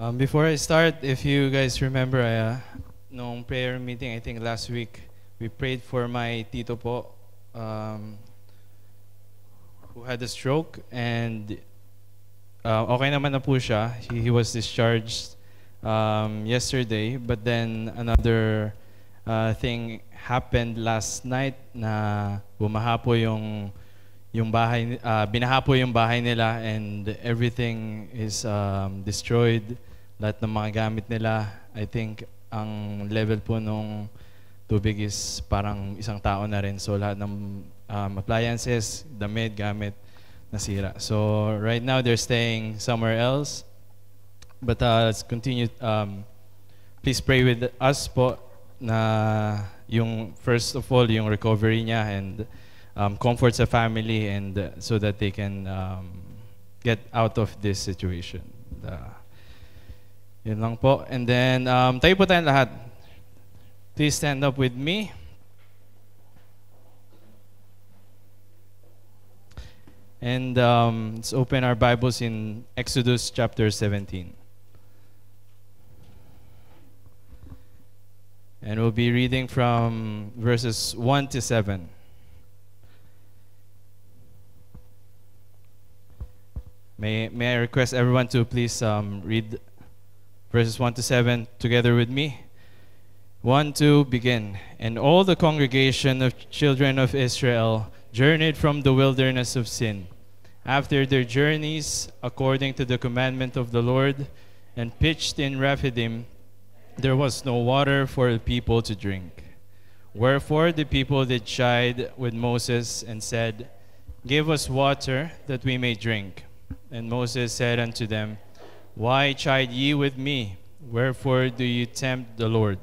Um, before I start, if you guys remember, I, uh, nung prayer meeting, I think last week, we prayed for my tito po, um, who had a stroke, and uh, okay naman na po siya. He, he was discharged um, yesterday, but then another uh, thing happened last night na bumaha po yung yung bahay uh, binaha po yung bahay nila and everything is um, destroyed lahat ng mga gamit nila I think ang level po nung tubig is parang isang tao na rin. So lahat ng um, appliances damit gamit nasira. So right now they're staying somewhere else. But uh, let's continue um, please pray with us po na yung first of all yung recovery niya and um, comfort sa family and uh, so that they can um, get out of this situation. Uh, yun lang po. And then, um, tayo po tayong lahat. Please stand up with me. And um, let's open our Bibles in Exodus chapter 17. And we'll be reading from verses 1 to 7. May, may I request everyone to please um, read verses 1 to 7 together with me? 1 to begin. And all the congregation of children of Israel journeyed from the wilderness of Sin. After their journeys, according to the commandment of the Lord, and pitched in Rephidim, there was no water for the people to drink. Wherefore the people did chide with Moses and said, Give us water that we may drink. And Moses said unto them, Why chide ye with me? Wherefore do you tempt the Lord?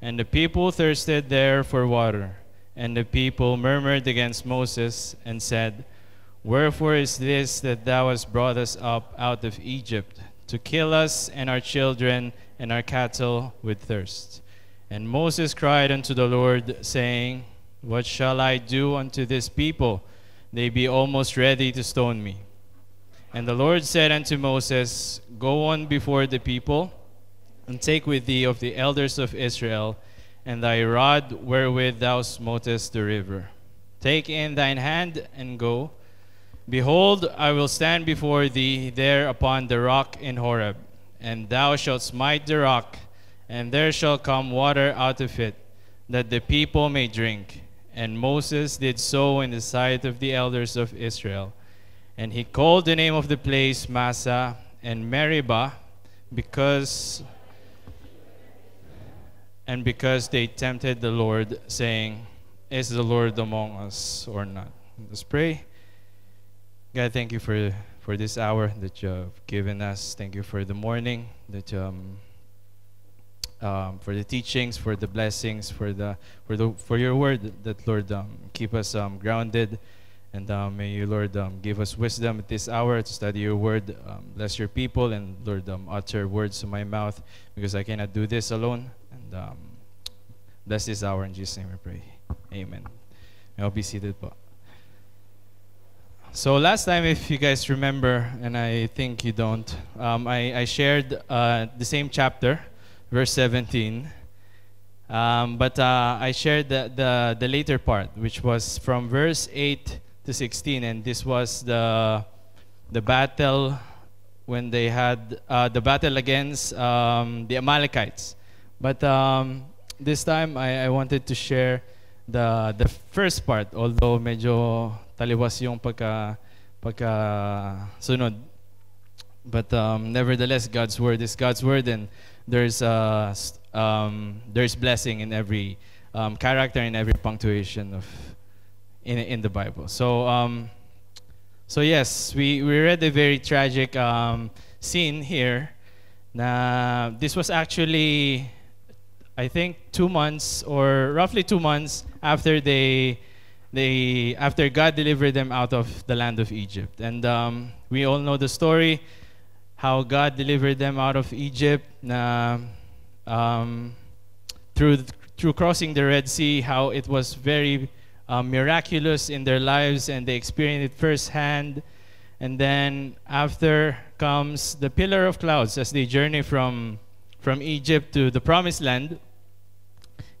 And the people thirsted there for water. And the people murmured against Moses and said, Wherefore is this that thou hast brought us up out of Egypt, to kill us and our children and our cattle with thirst? And Moses cried unto the Lord, saying, What shall I do unto this people? They be almost ready to stone me. And the Lord said unto Moses, Go on before the people, and take with thee of the elders of Israel, and thy rod wherewith thou smotest the river. Take in thine hand and go. Behold, I will stand before thee there upon the rock in Horeb, and thou shalt smite the rock, and there shall come water out of it, that the people may drink. And Moses did so in the sight of the elders of Israel. And he called the name of the place Massah and Meribah because and because they tempted the Lord, saying, Is the Lord among us or not? Let's pray. God, thank you for, for this hour that you have given us. Thank you for the morning, that um, um, for the teachings, for the blessings, for the for the for your word that Lord um, keep us um, grounded and um, may you, Lord, um, give us wisdom at this hour to study your word. Um, bless your people, and Lord, um, utter words to my mouth because I cannot do this alone. And um, bless this hour in Jesus' name we pray. Amen. May all be seated. Po. So last time, if you guys remember, and I think you don't, um, I, I shared uh, the same chapter, verse 17. Um, but uh, I shared the, the, the later part, which was from verse 8 to 16, and this was the the battle when they had uh, the battle against um, the Amalekites. But um, this time, I, I wanted to share the the first part, although medyo taliwas yung pagka pagka sunod. But um, nevertheless, God's word is God's word, and there's uh, um, there's blessing in every um, character in every punctuation of in, in the Bible. So, um, so yes, we, we read a very tragic um, scene here. This was actually, I think, two months or roughly two months after they, they after God delivered them out of the land of Egypt. And um, we all know the story, how God delivered them out of Egypt. Um, through through crossing the Red Sea, how it was very um, miraculous in their lives and they experience it firsthand. And then after comes the pillar of clouds as they journey from, from Egypt to the promised land.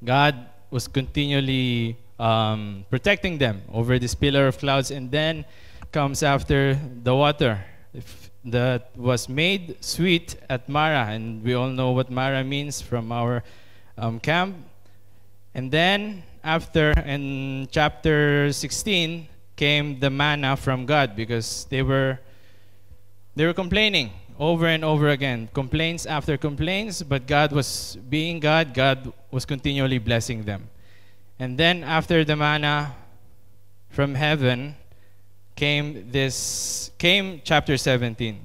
God was continually um, protecting them over this pillar of clouds. And then comes after the water that was made sweet at Marah. And we all know what Marah means from our um, camp. And then after in chapter 16 came the manna from God because they were they were complaining over and over again complaints after complaints but God was being God God was continually blessing them. And then after the manna from heaven came this came chapter 17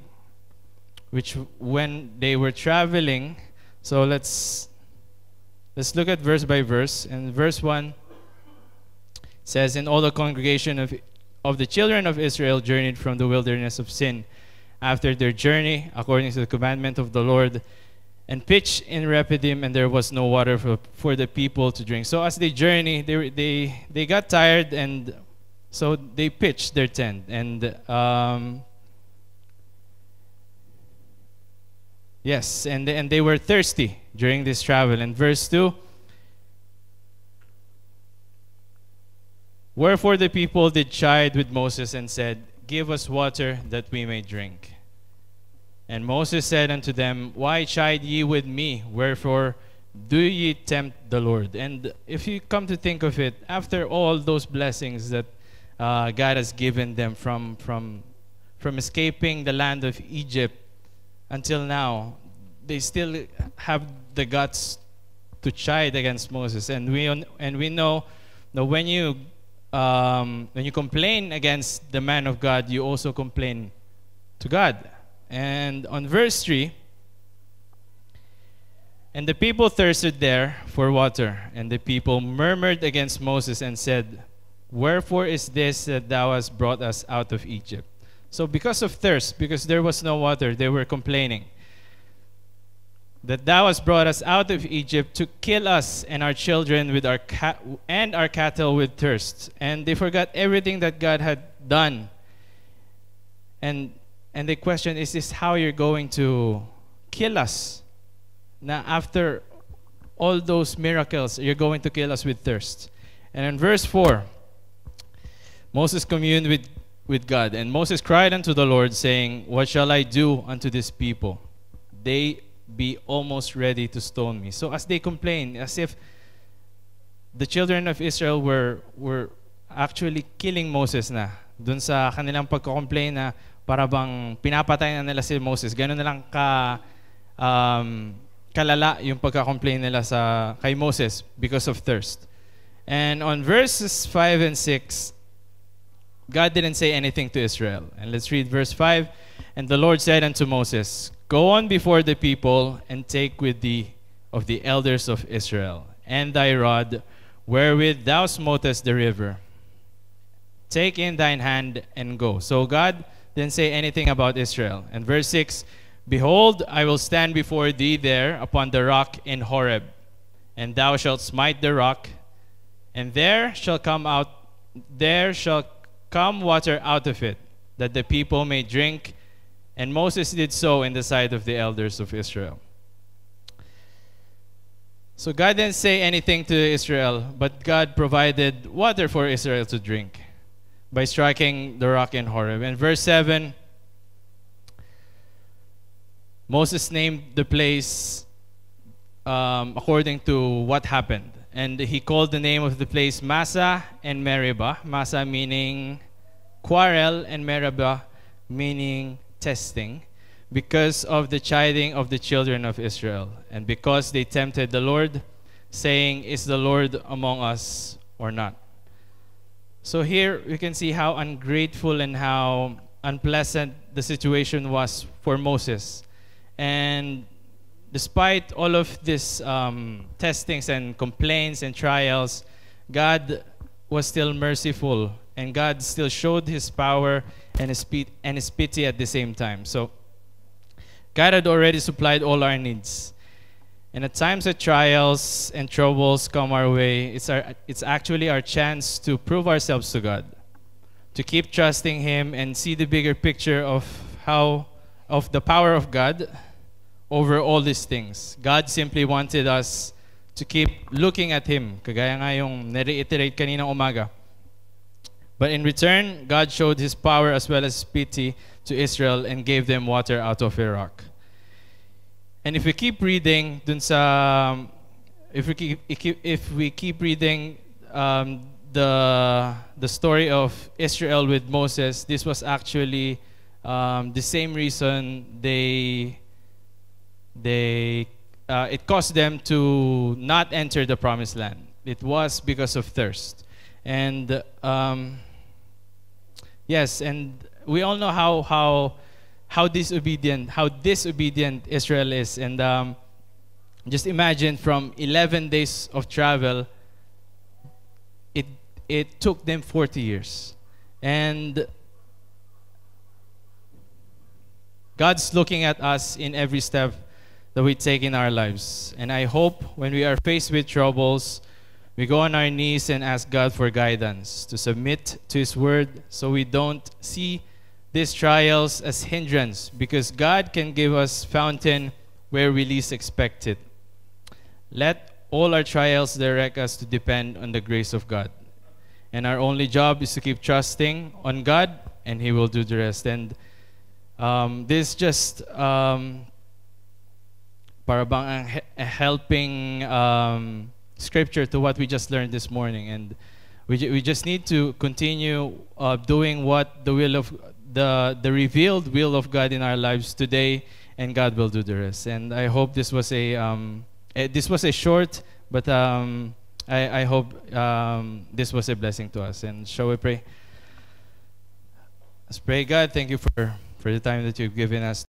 which when they were traveling so let's let's look at verse by verse and verse 1 says and all the congregation of of the children of Israel journeyed from the wilderness of Sin after their journey according to the commandment of the Lord and pitched in Rephidim, and there was no water for, for the people to drink. So as they journey, they, they, they got tired, and so they pitched their tent. And um, yes, and, and they were thirsty during this travel. And verse 2 Wherefore the people did chide with Moses and said, Give us water that we may drink. And Moses said unto them, Why chide ye with me? Wherefore do ye tempt the Lord? And if you come to think of it, after all those blessings that uh, God has given them from, from, from escaping the land of Egypt until now, they still have the guts to chide against Moses. And we, and we know that when you, um, when you complain against the man of God, you also complain to God. And on verse 3, and the people thirsted there for water, and the people murmured against Moses and said, Wherefore is this that thou hast brought us out of Egypt? So, because of thirst, because there was no water, they were complaining. That thou hast brought us out of Egypt to kill us and our children with our ca- and our cattle with thirst. And they forgot everything that God had done. And and the question is this how you're going to kill us? Now, after all those miracles, you're going to kill us with thirst. And in verse 4, Moses communed with, with God. And Moses cried unto the Lord, saying, What shall I do unto this people? They be almost ready to stone me. So as they complain, as if the children of Israel were, were actually killing Moses na. Dun sa kanilang pagko-complain na para bang pinapatay na nila si Moses. Ganun na lang ka um, kalala yung pagka-complain nila sa kay Moses because of thirst. And on verses 5 and 6, God didn't say anything to Israel. And let's read verse 5. And the Lord said unto Moses, Go on before the people and take with thee of the elders of Israel, and thy rod wherewith thou smotest the river. Take in thine hand and go. So God didn't say anything about Israel. And verse 6 Behold, I will stand before thee there upon the rock in Horeb, and thou shalt smite the rock, and there shall come out, there shall come water out of it, that the people may drink. And Moses did so in the sight of the elders of Israel. So God didn't say anything to Israel, but God provided water for Israel to drink by striking the rock in Horeb. In verse 7, Moses named the place um, according to what happened. And he called the name of the place Massah and Meribah. Massah meaning quarrel, and Meribah meaning testing, because of the chiding of the children of Israel, and because they tempted the Lord, saying, Is the Lord among us or not? So here we can see how ungrateful and how unpleasant the situation was for Moses. And despite all of these um, testings and complaints and trials, God was still merciful and God still showed his power and his, and his pity at the same time. So God had already supplied all our needs. And at times that trials and troubles come our way, it's, our, it's actually our chance to prove ourselves to God, to keep trusting Him and see the bigger picture of how, of the power of God over all these things. God simply wanted us to keep looking at Him, kagaya nga yung nare-iterate kaninang umaga. But in return, God showed His power as well as his pity to Israel and gave them water out of a rock. And if we keep reading dun sa if we keep if we keep reading um, the the story of Israel with Moses, this was actually um, the same reason they they uh, it caused them to not enter the promised land. It was because of thirst, and um, yes, and we all know how how how disobedient how disobedient Israel is, and um, just imagine from 11 days of travel, it it took them 40 years, and God's looking at us in every step that we take in our lives. And I hope when we are faced with troubles, we go on our knees and ask God for guidance to submit to His Word so we don't see these trials as hindrance because God can give us fountain where we least expect it. Let all our trials direct us to depend on the grace of God. And our only job is to keep trusting on God and He will do the rest. And um, this just um, para bang helping um, scripture to what we just learned this morning. And we, we just need to continue uh, doing what the will of the, the revealed will of God in our lives today, and God will do the rest. And I hope this was a, um, a this was a short, but um, I, I hope um, this was a blessing to us. And shall we pray? Let's pray, God. Thank you for, for the time that you've given us.